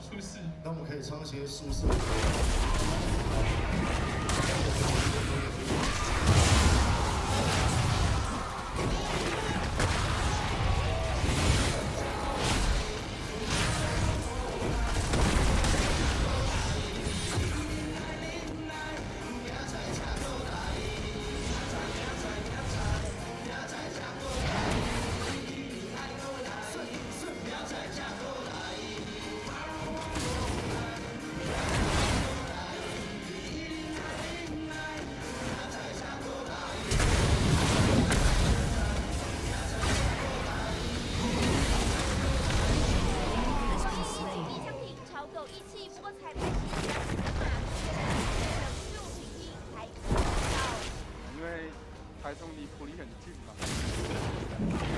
出事那我们可以唱一些试试还中离普利很近嘛。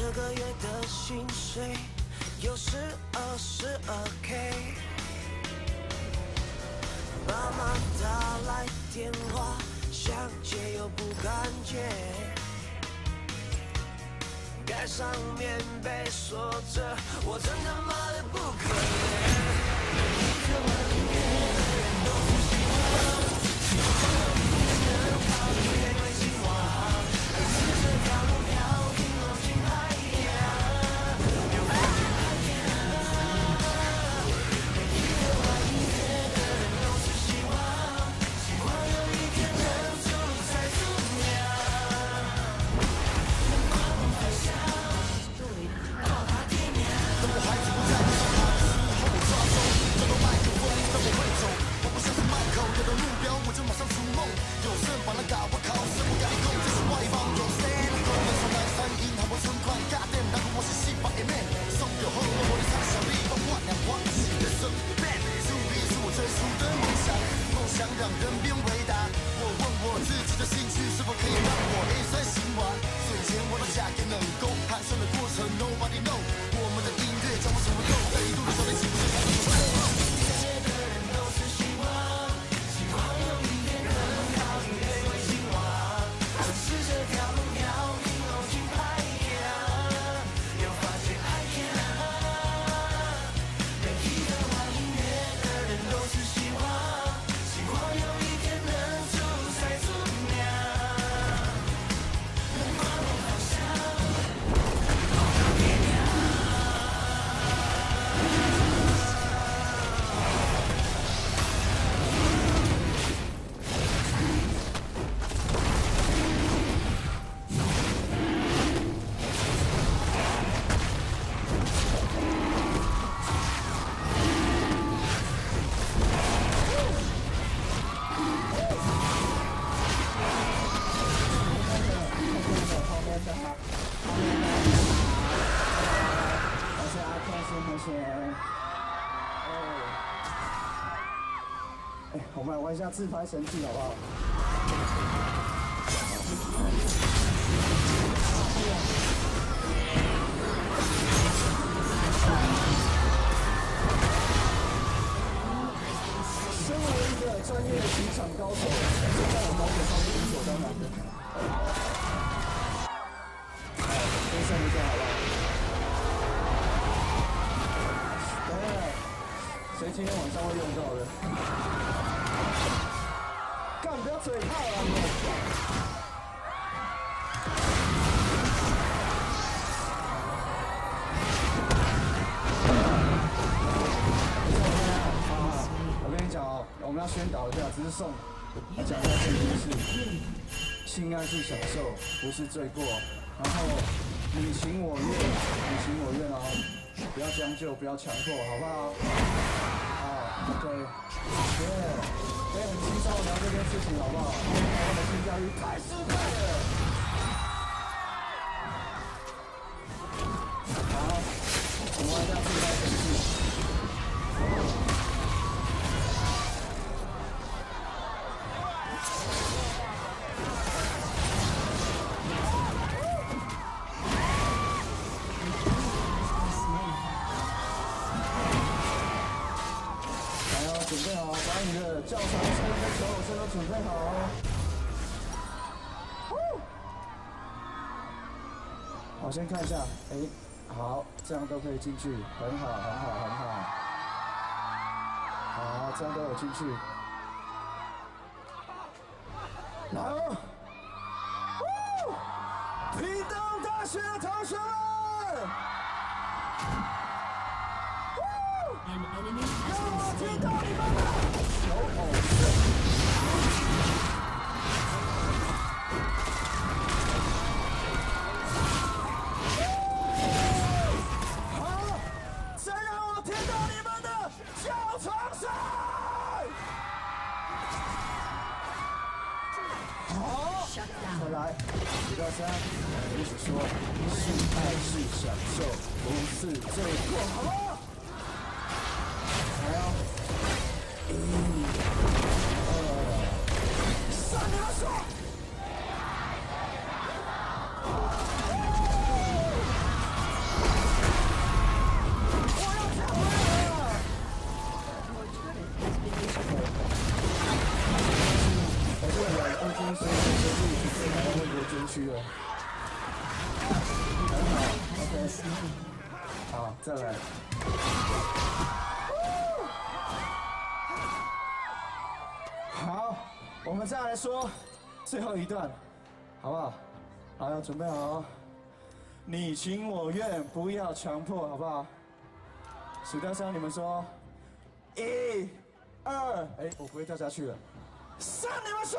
这个月的薪水有十二十二 K。爸妈打来电话，想接又不敢接。盖上棉被说着，我真他妈的不可怜。玩一下自拍神器好不好？宣导一下，只是送讲一下这件事。性爱是享受，不是罪过。然后你情我愿，你情我愿哦，不要将就，不要强迫，好不好？好，OK，耶，可以很轻松地聊这件事情，好不好？台湾的性教育太失败了。你的较长声跟小口声都准备好哦。呼好，先看一下，哎，好，这样都可以进去，很好，很好，很好。好，这样都有进去。来哦！呼屏东大学的同学们！让我听到你们的小吼声。说最后一段，好不好？好，要准备好哦。你情我愿，不要强迫，好不好？数到三，你们说，一、二，哎，我不会掉下去了。三，你们说。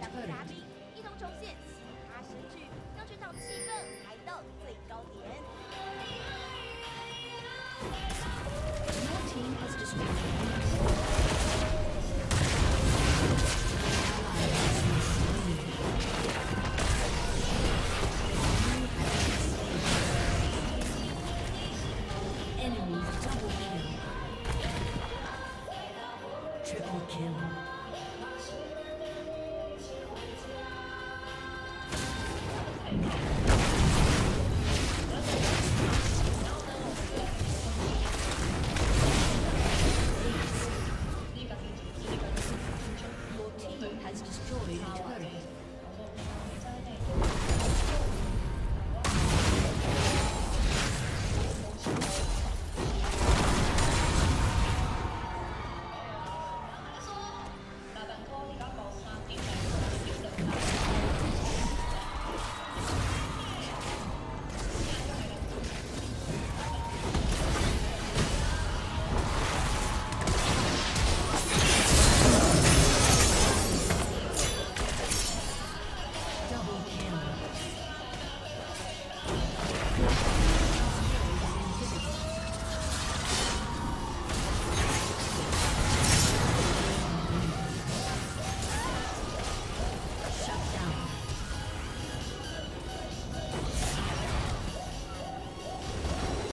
两个嘉宾一同重现嘻哈神曲，让全场气氛抬到最高点。